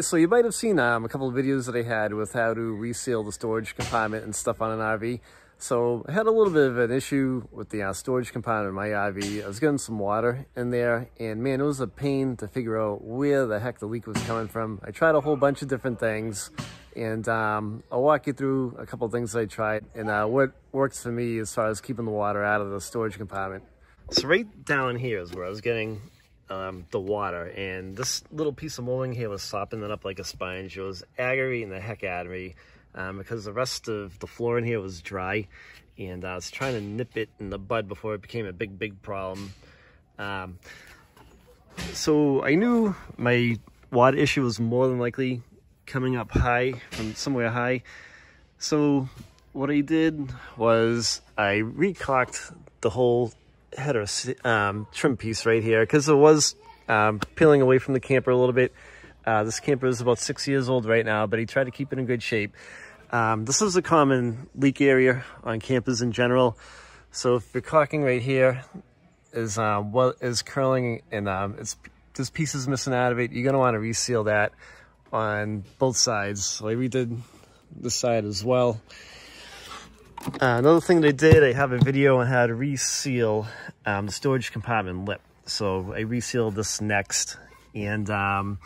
So you might have seen um, a couple of videos that I had with how to reseal the storage compartment and stuff on an RV. So I had a little bit of an issue with the uh, storage compartment in my RV. I was getting some water in there and man, it was a pain to figure out where the heck the leak was coming from. I tried a whole bunch of different things and um, I'll walk you through a couple of things I tried and uh, what works for me as far as keeping the water out of the storage compartment. So right down here is where I was getting um, the water. And this little piece of molding here was sopping it up like a sponge. It was aggravating the heck out of me um, because the rest of the floor in here was dry. And I was trying to nip it in the bud before it became a big, big problem. Um, so I knew my water issue was more than likely coming up high from somewhere high. So what I did was I recaulked the whole header um, trim piece right here because it was um, peeling away from the camper a little bit. Uh, this camper is about six years old right now, but he tried to keep it in good shape. Um, this is a common leak area on campers in general. So if your caulking right here is um, well is curling and um, it's there's pieces missing out of it, you're gonna want to reseal that on both sides. So I redid this side as well. Uh, another thing they did, I have a video on how to reseal um, the storage compartment lip. So I resealed this next. And, um,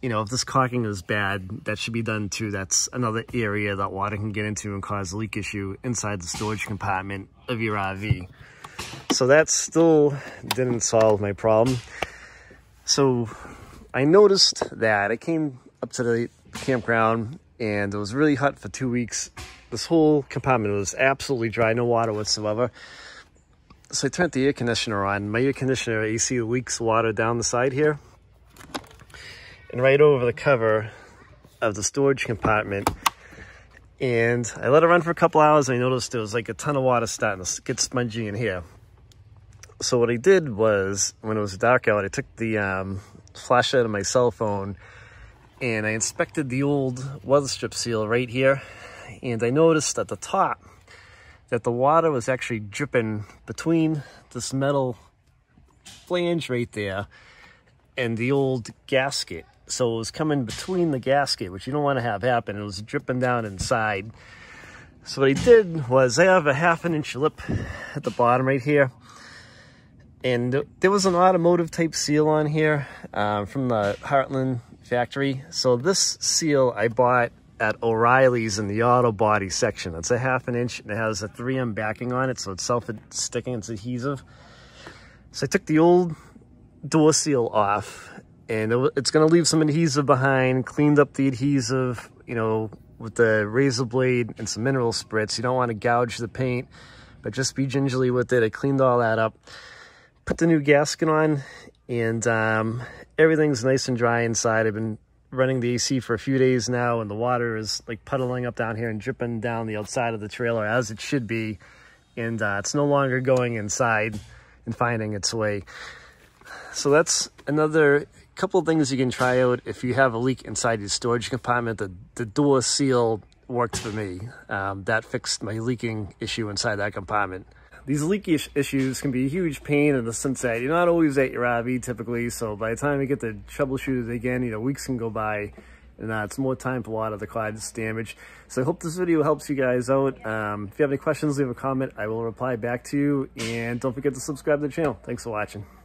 you know, if this caulking is bad, that should be done too. That's another area that water can get into and cause a leak issue inside the storage compartment of your RV. So that still didn't solve my problem. So I noticed that I came up to the campground and it was really hot for two weeks this whole compartment was absolutely dry, no water whatsoever. So I turned the air conditioner on. My air conditioner AC leaks water down the side here. And right over the cover of the storage compartment. And I let it run for a couple hours and I noticed there was like a ton of water starting to get spongy in here. So what I did was, when it was dark out, I took the um, flashlight of my cell phone and I inspected the old weather strip seal right here and I noticed at the top that the water was actually dripping between this metal flange right there and the old gasket. So it was coming between the gasket, which you don't want to have happen. It was dripping down inside. So what I did was I have a half an inch lip at the bottom right here. And there was an automotive type seal on here uh, from the Heartland factory. So this seal I bought at O'Reilly's in the auto body section. It's a half an inch and it has a 3M backing on it, so it's self-sticking, it's adhesive. So I took the old door seal off and it, it's gonna leave some adhesive behind, cleaned up the adhesive, you know, with the razor blade and some mineral spirits. You don't wanna gouge the paint, but just be gingerly with it. I cleaned all that up, put the new gasket on and um, everything's nice and dry inside. I've been running the AC for a few days now and the water is like puddling up down here and dripping down the outside of the trailer as it should be. And uh, it's no longer going inside and finding its way. So that's another couple of things you can try out if you have a leak inside your storage compartment. The, the door seal worked for me. Um, that fixed my leaking issue inside that compartment these leaky issues can be a huge pain in the sense that you're not always at your RV typically. So by the time you get to troubleshoot it again, you know, weeks can go by and uh, it's more time for a lot of the cloud's damage. So I hope this video helps you guys out. Um, if you have any questions, leave a comment. I will reply back to you. And don't forget to subscribe to the channel. Thanks for watching.